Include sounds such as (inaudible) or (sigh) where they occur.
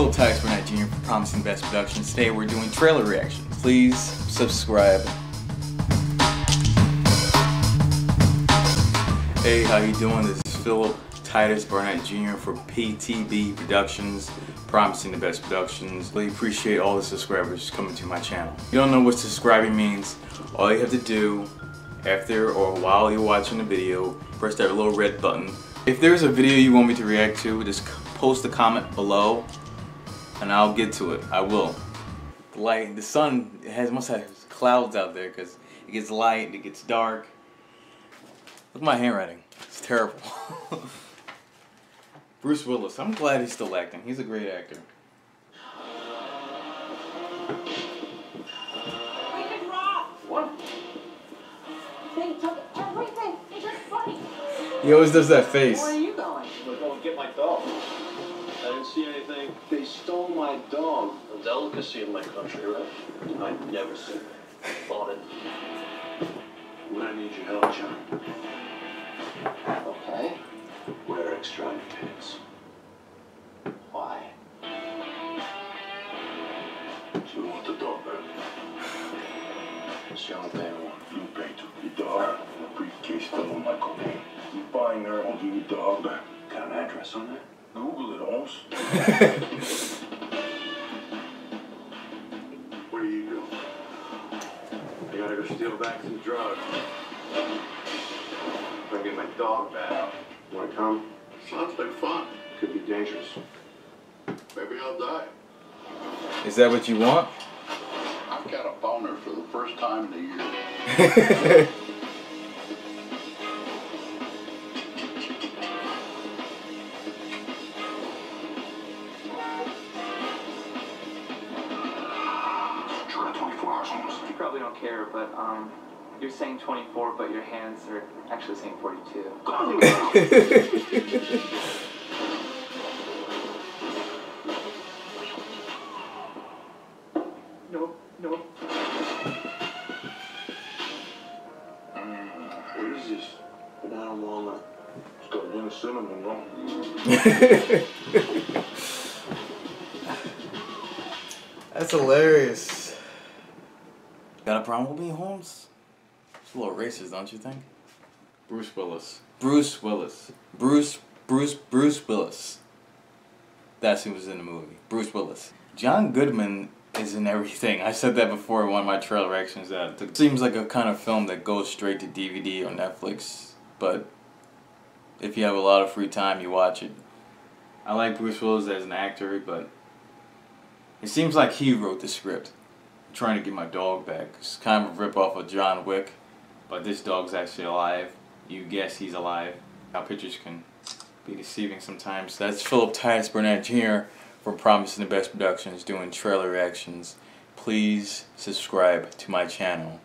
Phillip Titus Barnett Jr. for Promising Best Productions. Today we're doing trailer reactions. Please subscribe. Hey, how you doing? This is Phillip Titus Barnett Jr. for PTB Productions, Promising the Best Productions. Really appreciate all the subscribers coming to my channel. You don't know what subscribing means, all you have to do after or while you're watching the video, press that little red button. If there's a video you want me to react to, just post a comment below and I'll get to it. I will. The light, the sun has must have clouds out there because it gets light and it gets dark. Look at my handwriting. It's terrible. (laughs) Bruce Willis. I'm glad he's still acting. He's a great actor. What? They took everything. It's just funny. He always does that face. See anything. They stole my dog. A delicacy in my country, right? I've never seen it. Bought it. When I need your help, John. Okay. Wear extra pants. Why? You want the dog back? It's the only thing I want. You paid your dog in a briefcase full of my cocaine. You buying her, I'll your dog back. Got an address on that? Google it, Holmes. (laughs) What do you do? I gotta go steal back some drugs. If I get my dog back. Wanna come? Sounds like fun. Could be dangerous. Maybe I'll die. Is that what you want? I've got a boner for the first time in a year. (laughs) probably don't care, but um, you're saying 24, but your hands are actually saying 42. Nope, nope. What is this? Banana walnut. It's got a cinnamon, no? (laughs) That's hilarious. Got a problem with me, Holmes? It's a little racist, don't you think? Bruce Willis. Bruce Willis. Bruce, Bruce, Bruce Willis. That's who was in the movie. Bruce Willis. John Goodman is in everything. I said that before in one of my trailer reactions that it seems like a kind of film that goes straight to DVD or Netflix, but if you have a lot of free time, you watch it. I like Bruce Willis as an actor, but it seems like he wrote the script. Trying to get my dog back. It's kind of a rip off of John Wick, but this dog's actually alive. You guess he's alive. Now pictures can be deceiving sometimes. That's Phillip Titus Barnett Jr. from Promising the Best Productions doing trailer reactions. Please subscribe to my channel.